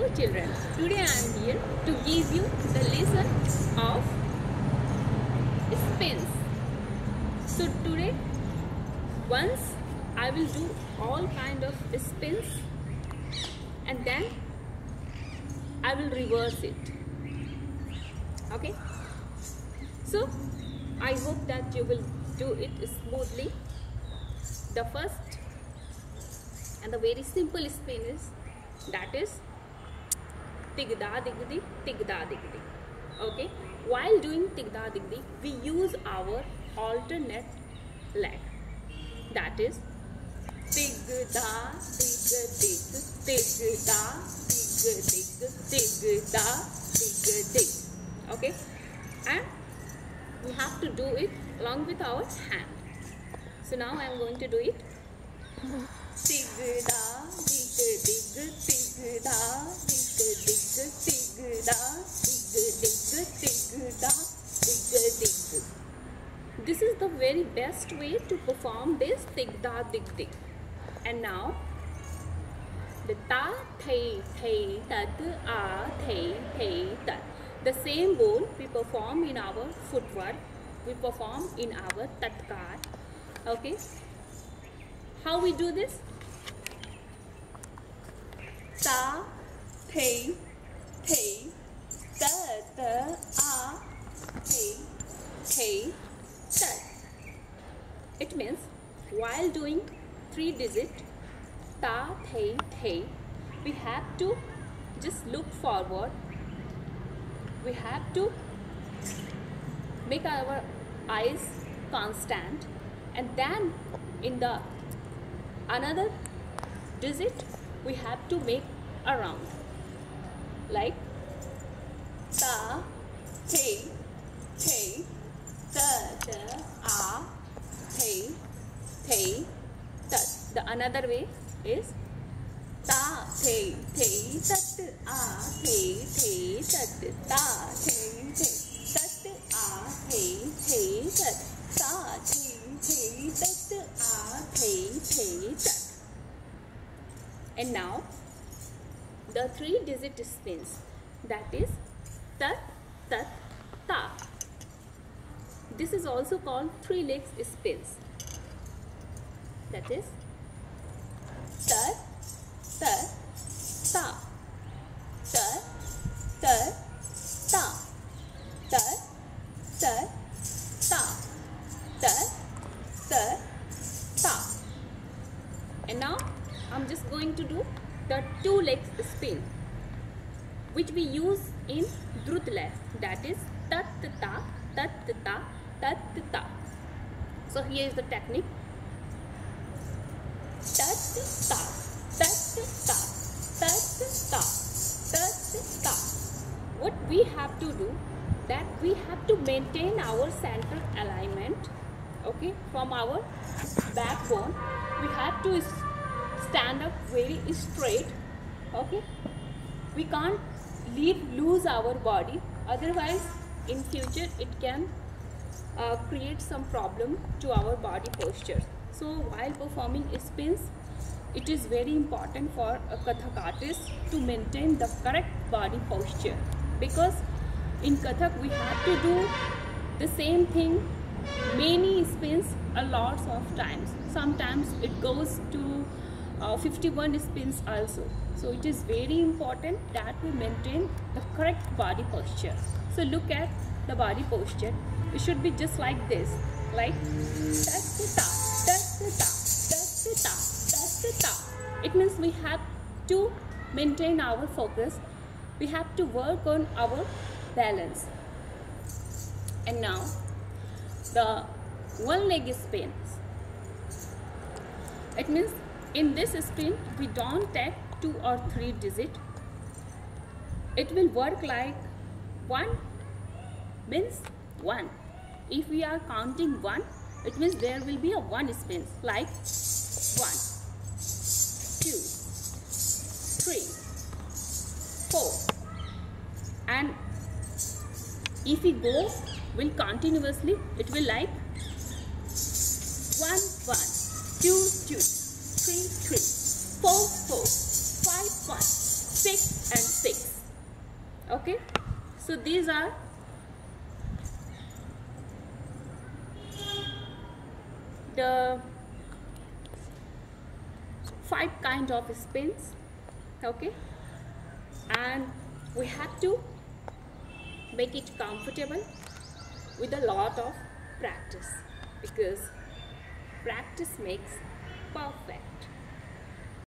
Hello children, today I am here to give you the lesson of spins. So today once I will do all kind of spins and then I will reverse it. Okay? So I hope that you will do it smoothly. The first and the very simple spin is that is tigda digdi tigda digdi. Okay? While doing tigda digdi we use our alternate leg. That is tigda dig dig tigda dig dig tigda dig dig okay? And we have to do it along with our hand. So now i am going to do it. Tigda dig dig tigda dig very best way to perform this tigda dig dig and now the ta thei thei tat a thei thei tat. The same bone we perform in our footwork. We perform in our tatkar. Okay. How we do this? Ta thei thei ta ta a thei thei tat it means while doing three digit ta thei thei we have to just look forward. We have to make our eyes constant and then in the another digit we have to make around. Like ta thei another way is ta thei thei tat a thei thei tat. Ta thei thei tat a thei thei tat. Ta thei thei tat a thei thei tat. And now the three digit spins. That is tat tat ta. This is also called three legs spins. That is tat ta and now I'm just going to do the two legs spin which we use in Drutla. That is tat ta tat ta tat ta. So here is the technique. Tat ta tat ta tat ta tat ta. What we have to do that we have to maintain our center alignment okay from our backbone we have to stand up very straight okay? We can't leave our body. Otherwise in future it can uh, create some problem to our body posture. So while performing spins it is very important for a kathak artist to maintain the correct body posture. Because in kathak we have to do the same thing many spins a lots of times. Sometimes it goes to uh, 51 spins also. So it is very important that we maintain the correct body posture. So look at the body posture. It should be just like this. Like ta ta ta ta it means we have to maintain our focus. We have to work on our balance. And now the one leg spins it means in this spin we don't take two or three digit. It will work like one means one. If we are counting one it means there will be a one spin like one two three four. And if we go will continuously it will like one one two two three three four four five one 6 and 6 okay? So these are the five kind of spins. Okay? And we have to make it comfortable with a lot of practice because practice makes perfect